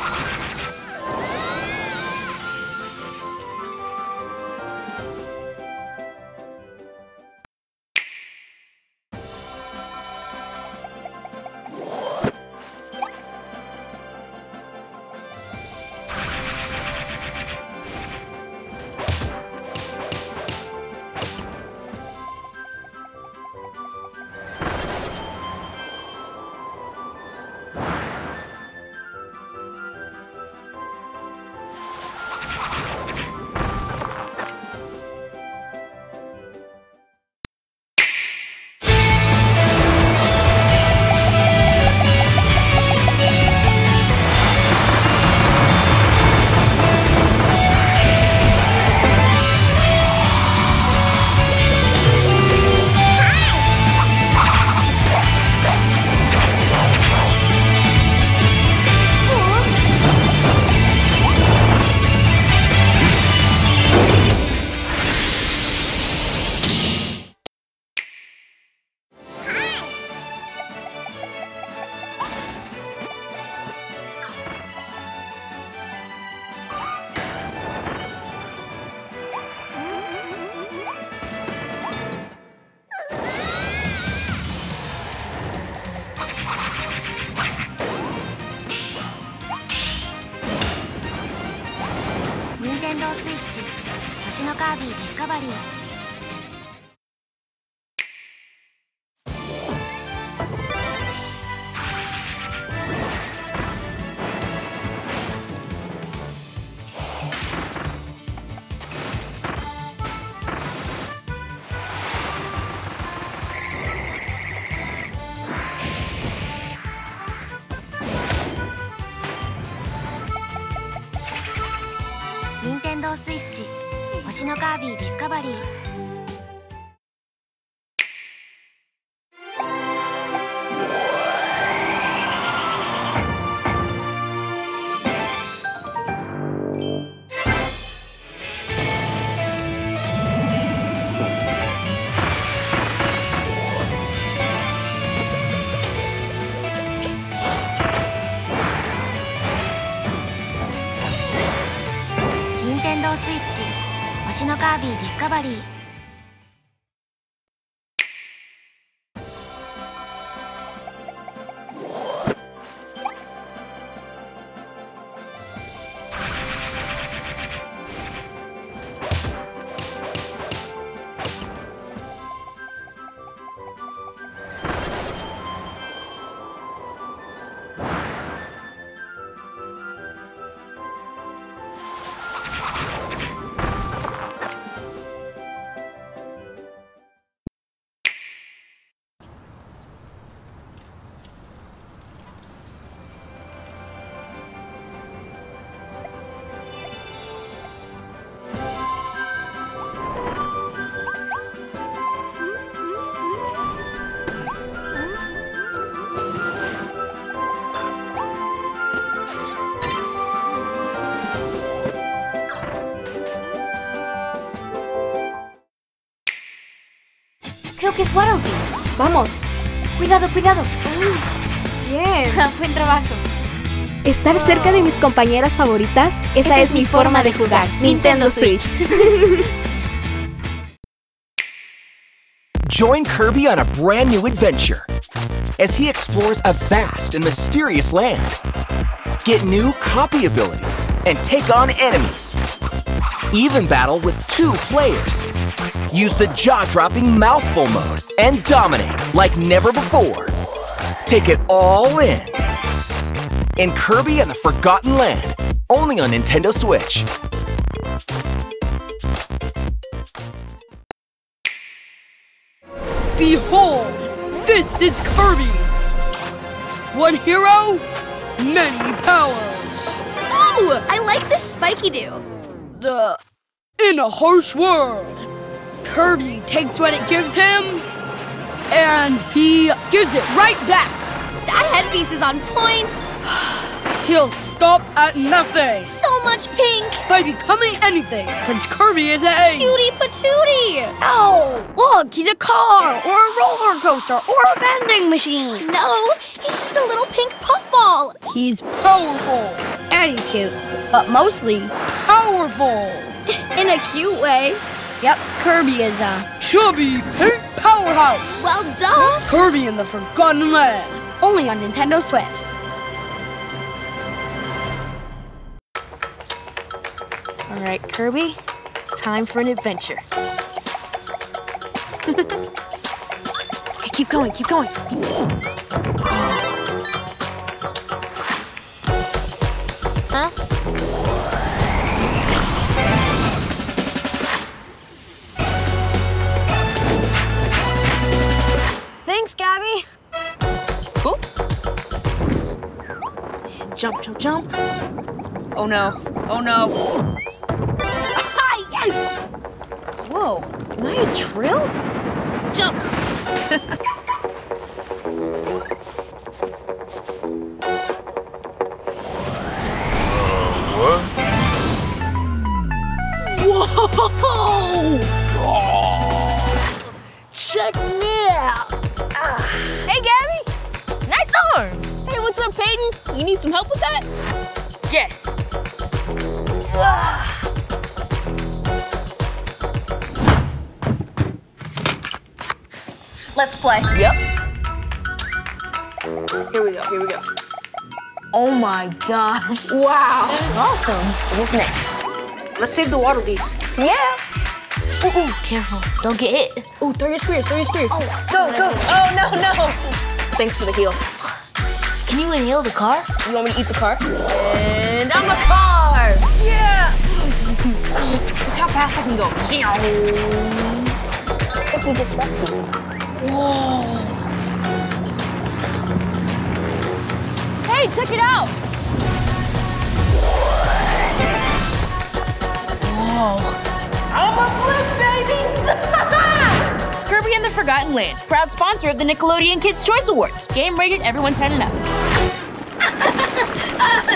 you カービィディスカバリー。星のカービィディスカバリー。星のカービーディスカバリー「Creo que es Waddle Vamos. Cuidado, cuidado. Bien. Buen trabajo. Estar cerca de mis compañeras favoritas, esa, es, mi forma de jugar. Nintendo Switch. Join Kirby on a brand new adventure as he explores a vast and mysterious land. Get new copy abilities and take on enemies. Even battle with two players. Use the jaw dropping mouthful mode and dominate like never before. Take it all in. In Kirby and the Forgotten Land, only on Nintendo Switch. Behold, this is Kirby. One hero, many powers. Ooh, I like this spiky do. The in a harsh world, Kirby takes what it gives him, and he gives it right back. That headpiece is on point. He'll stop at nothing So much pink. by becoming anything, since Kirby is a Cutie patootie. Ow! Look, he's a car, or a roller coaster, or a vending machine. No, he's just a little pink puffball. He's powerful And he's cute, but mostly powerful. In a cute way. Yep, Kirby is a chubby pink powerhouse. Well done. Kirby in the Forgotten Land, only on Nintendo Switch. All right, Kirby, time for an adventure. okay, keep going, keep going. Huh? Jump, jump, jump. Oh no. Oh no. Ah, yes! Whoa, am I a trill? Jump! Whoa! Check me out! Hey, Gabby. Nice arm. Hey, what's up, Peyton? You need some help with that? Yes. Let's play. Yep. Here we go, here we go. Oh my gosh. Wow! That is awesome. What's next? Let's save the water beast. Yeah. Ooh, ooh, careful. Don't get hit. Ooh, throw your spears, throw your spears. Oh. Go, go. Oh, no, no. Thanks for the heal. Can you inhale the car? You want me to eat the car? And I'm a car. Yeah! Look how fast I can go. If we just rescue him. Hey, check it out! Whoa. I'm a flip, baby! Kirby and the Forgotten Land, proud sponsor of the Nickelodeon Kids' Choice Awards. Game rated everyone 10 and up. Ah!